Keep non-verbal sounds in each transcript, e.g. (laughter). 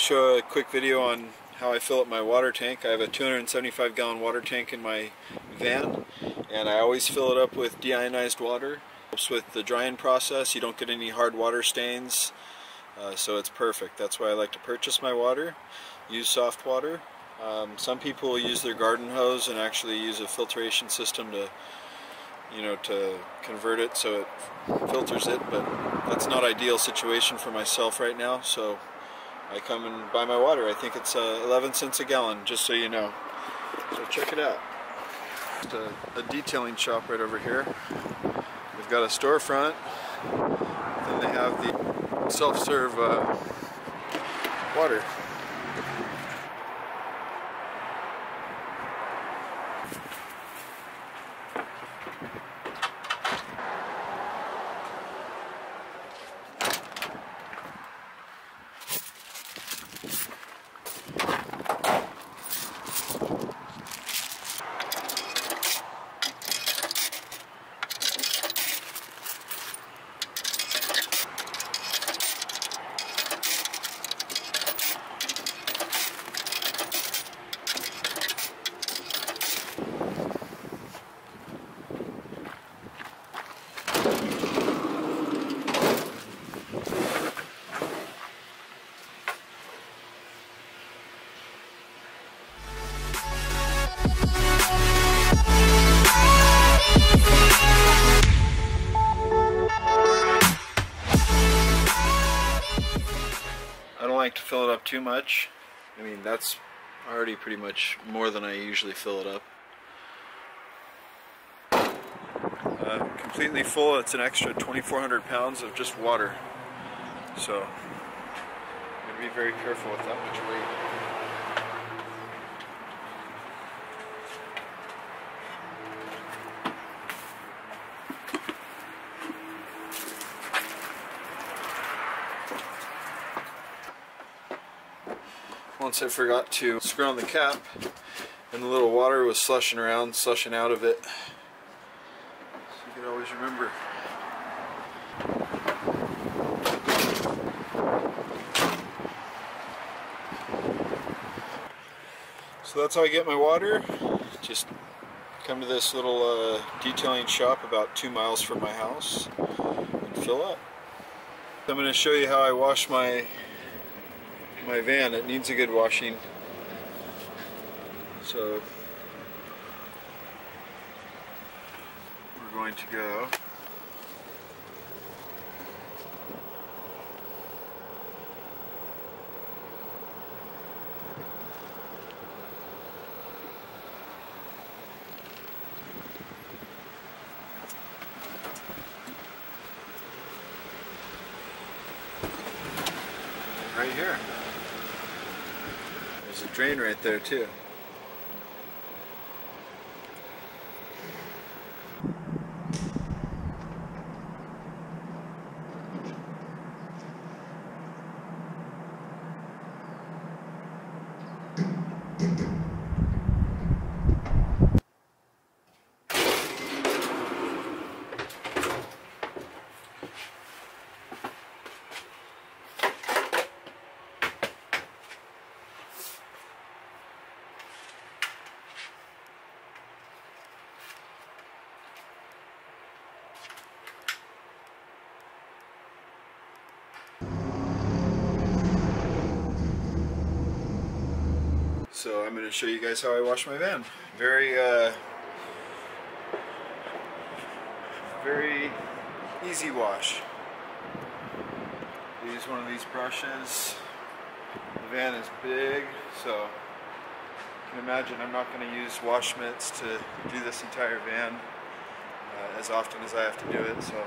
show a quick video on how I fill up my water tank. I have a 275 gallon water tank in my van and I always fill it up with deionized water. Helps with the drying process, you don't get any hard water stains, uh, so it's perfect. That's why I like to purchase my water, use soft water. Um, some people use their garden hose and actually use a filtration system to you know, to convert it so it filters it, but that's not ideal situation for myself right now, so I come and buy my water. I think it's uh, 11 cents a gallon, just so you know. So check it out. A, a detailing shop right over here. They've got a storefront, then they have the self-serve uh, water. Like to fill it up too much. I mean, that's already pretty much more than I usually fill it up. Uh, completely full, it's an extra 2,400 pounds of just water. So, I'm going to be very careful with that much weight. Once I forgot to screw on the cap and the little water was slushing around, slushing out of it. So you can always remember. So that's how I get my water. Just come to this little uh, detailing shop about two miles from my house and fill up. I'm going to show you how I wash my my van. It needs a good washing. So we're going to go right here. Drain right there too. So I'm going to show you guys how I wash my van. Very, uh, very easy wash. Use one of these brushes. The van is big, so you can imagine I'm not going to use wash mitts to do this entire van uh, as often as I have to do it. So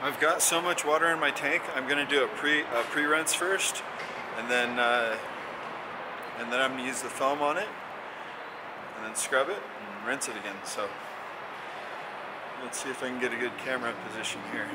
I've got so much water in my tank. I'm to do a pre a pre rinse first, and then uh, and then I'm to use the foam on it, and then scrub it and rinse it again. So let's see if I can get a good camera position here.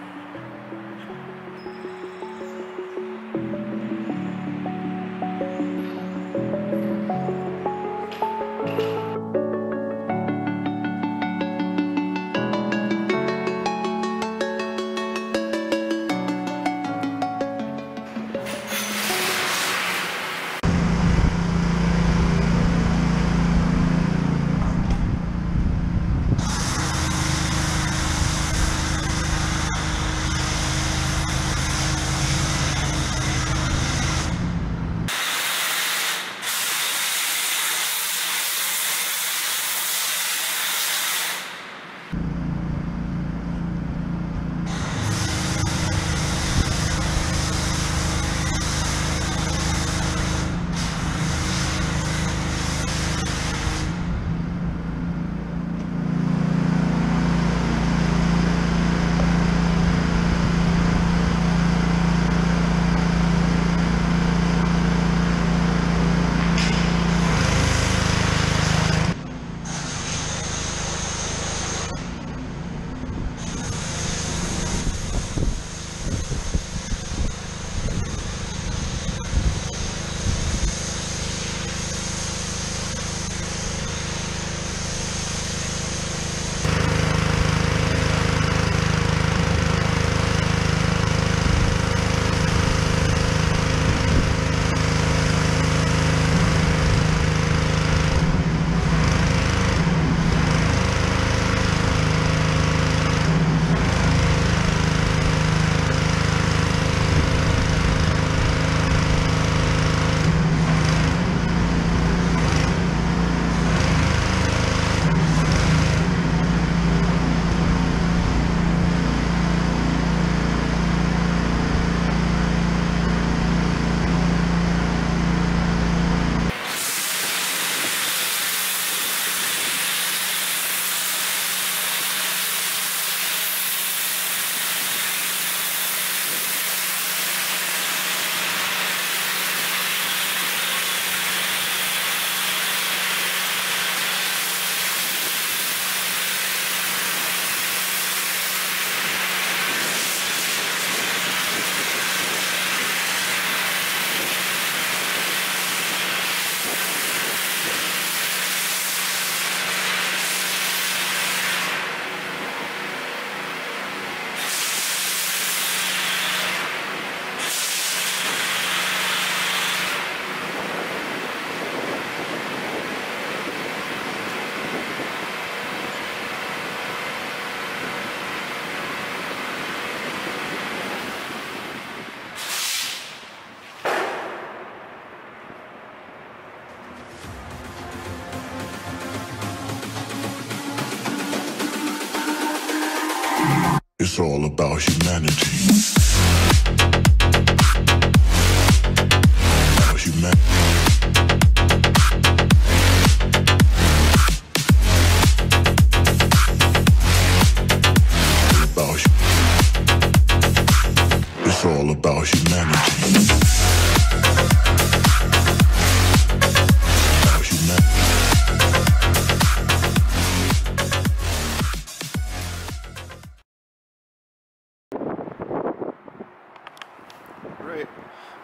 All about humanity.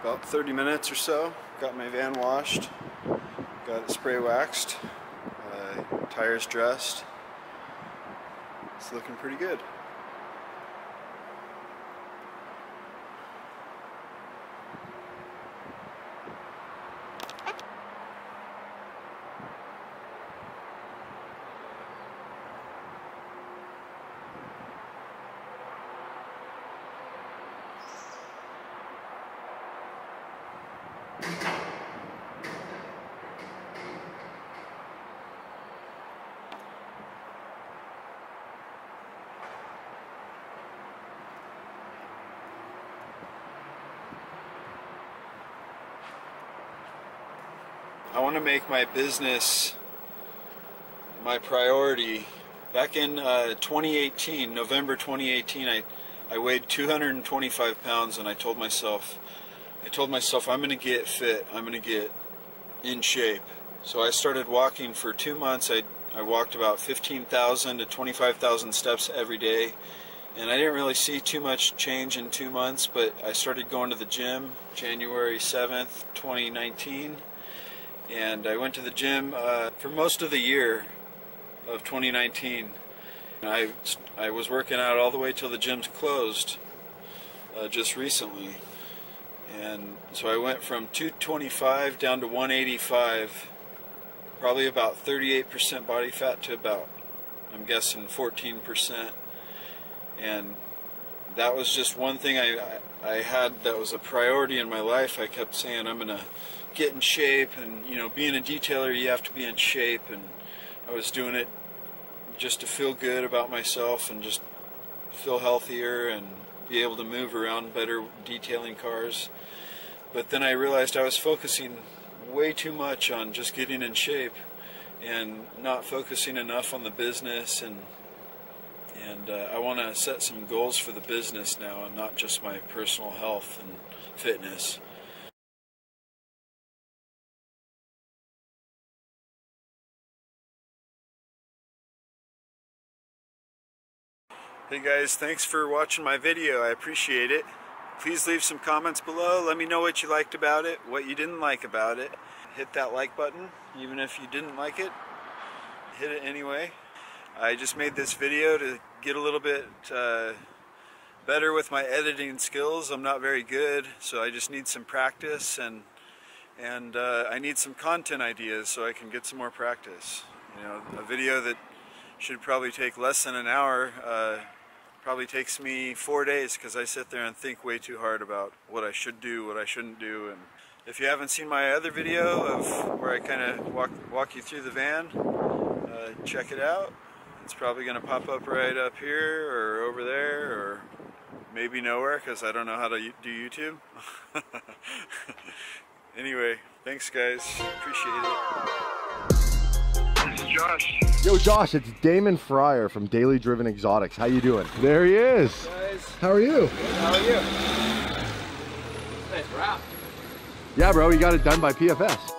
About 30 minutes or so. Got my van washed, got it spray waxed, uh, tires dressed. It's looking pretty good. I want to make my business my priority. Back in uh, 2018, November 2018, I, I weighed 225 pounds, and I told myself, I told myself I'm going to get fit. I'm going to get in shape. So I started walking for two months. I I walked about 15,000 to 25,000 steps every day, and I didn't really see too much change in two months. But I started going to the gym January 7th, 2019 and I went to the gym uh, for most of the year of 2019. I I was working out all the way till the gym's closed uh, just recently, and so I went from 225 down to 185, probably about 38% body fat to about I'm guessing 14%, and that was just one thing I I had that was a priority in my life. I kept saying I'm gonna get in shape, and you know, being a detailer, you have to be in shape, and I was doing it just to feel good about myself and just feel healthier. And be able to move around better detailing cars. But then I realized I was focusing way too much on just getting in shape and not focusing enough on the business and and uh, I want to set some goals for the business now and not just my personal health and fitness. Hey guys, thanks for watching my video. I appreciate it. Please leave some comments below. Let me know what you liked about it, what you didn't like about it. Hit that like button, even if you didn't like it. Hit it anyway. I just made this video to get a little bit uh, better with my editing skills. I'm not very good, so I just need some practice and and uh, I need some content ideas so I can get some more practice. You know, a video that should probably take less than an hour uh, probably takes me four days because I sit there and think way too hard about what I should do, what I shouldn't do. And if you haven't seen my other video of where I kind of walk walk you through the van, uh, check it out. It's probably going to pop up right up here or over there or maybe nowhere because I don't know how to do YouTube. (laughs) anyway, thanks guys. Appreciate it. This is Josh. Yo, Josh, it's Damon Fryer from Daily Driven Exotics. How you doing? There he is. Guys, How are you? how are you? Yeah, bro, you got it done by PFS.